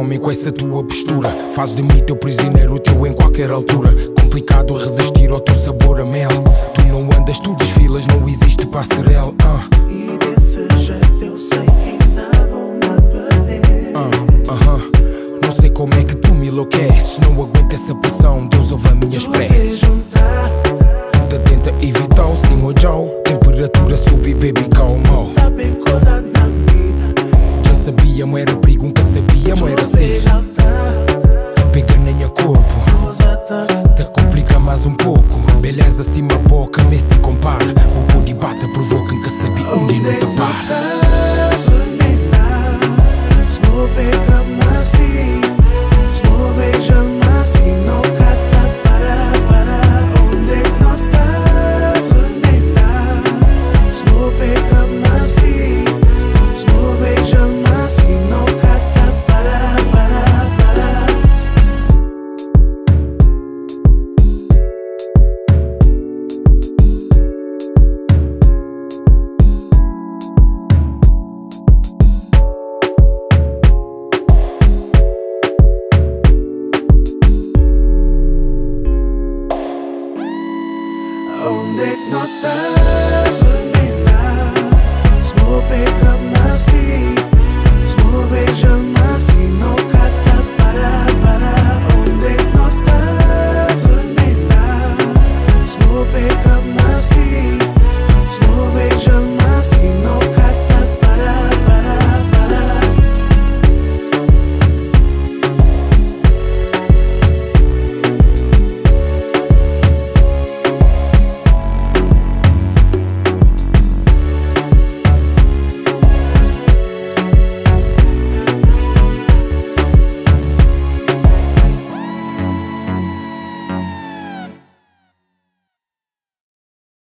homem com essa tua postura. Fazes de mim teu prisioneiro, teu em qualquer altura. Complicado resistir ao teu sabor a mel. Tu não andas, tu desfilas, não existe passarela. Uh. E desse jeito eu sei que ainda vou me perder. Uh, uh-huh. Não sei como é que tu me enlouqueces. Não aguento essa pressão, Deus ouve as minhas preces. juntar, Tenta, tenta evitar o sim ou Joe. Temperatura sube, baby, calma. tá bem colado na. Já sabia, não era perigo, nunca não era Você donde not estás.